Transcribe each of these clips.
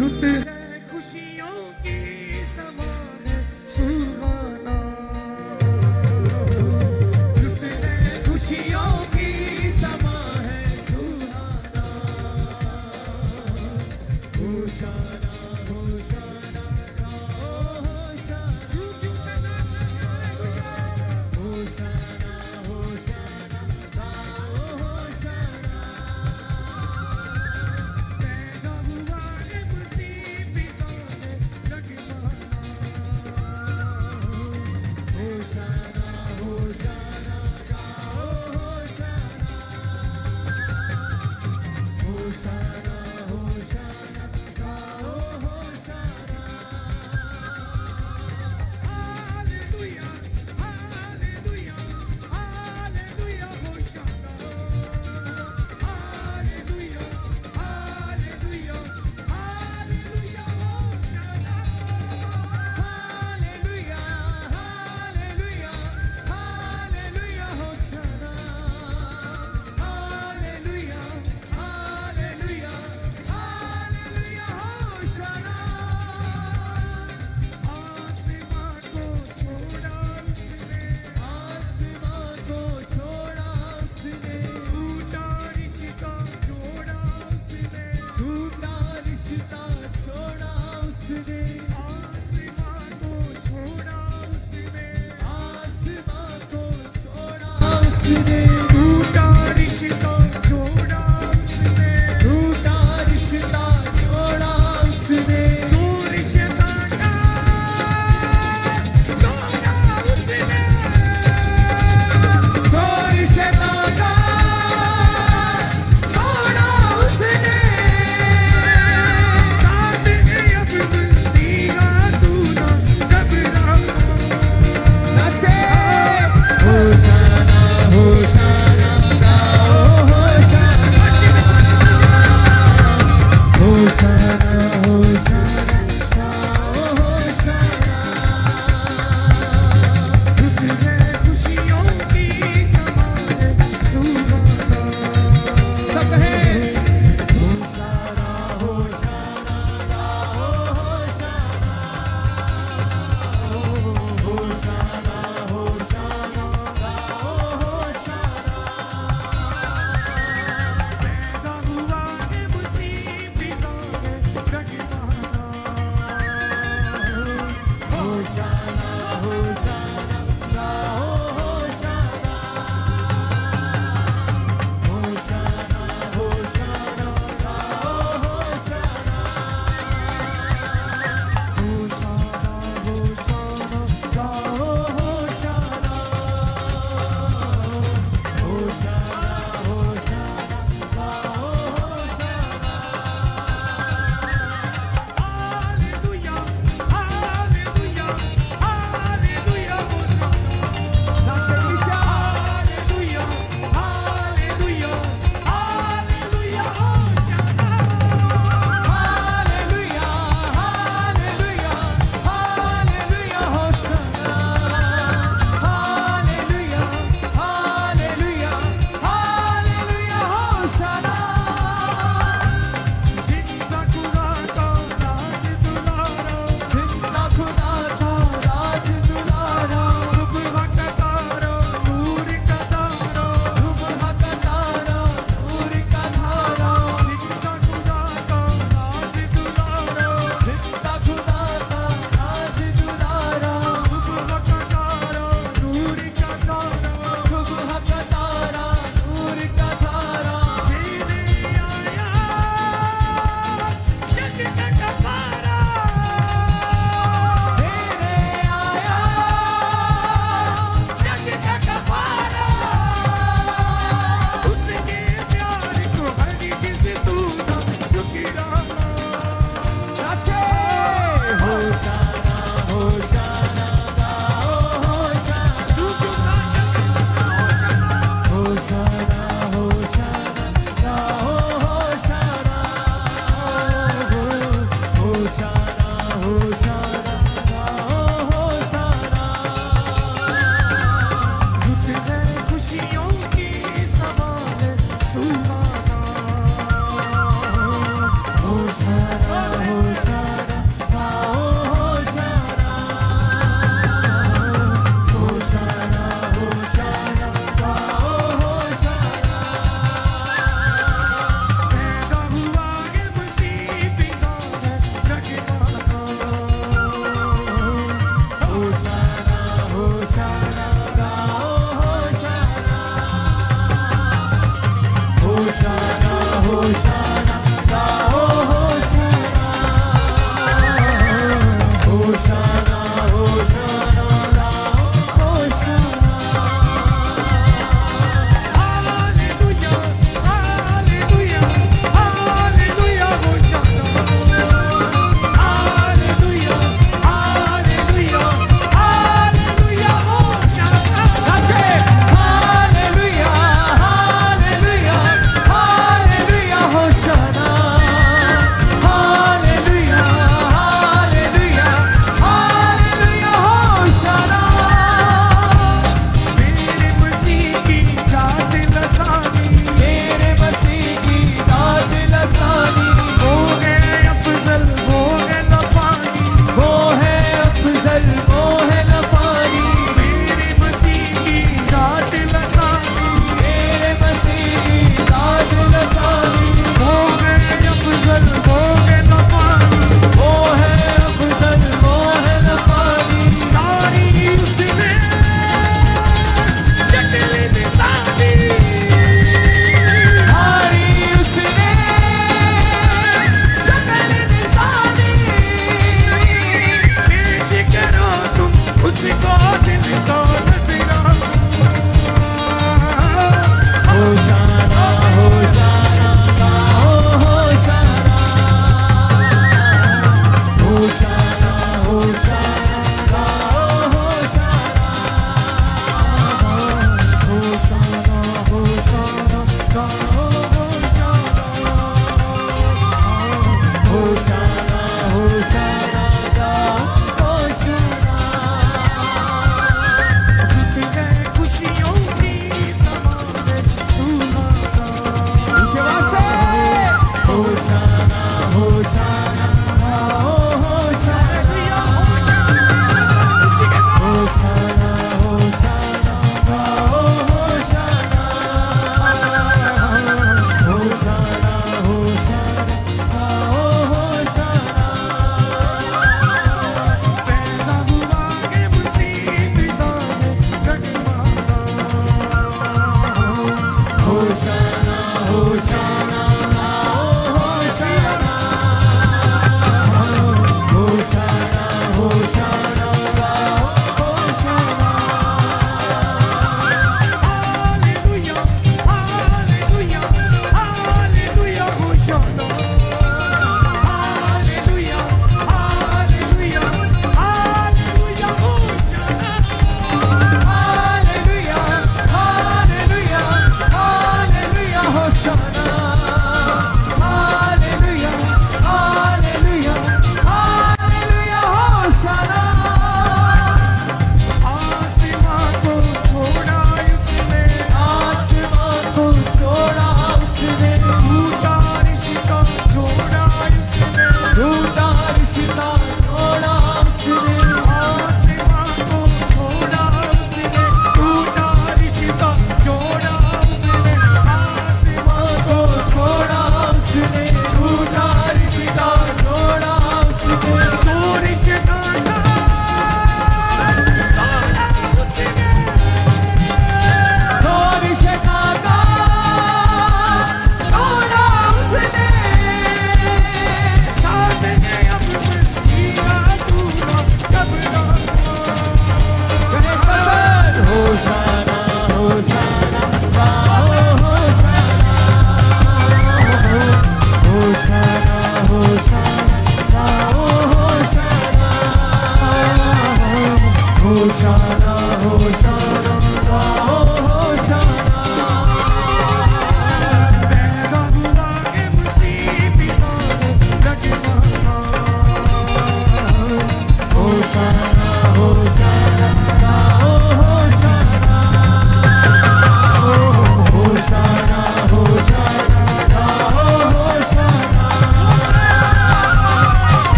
रुत है खुशियों की सवार सुहाना। रुत है खुशियों की समान है सुहाना। होशाना होशाना। today.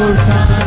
होशाना होशाना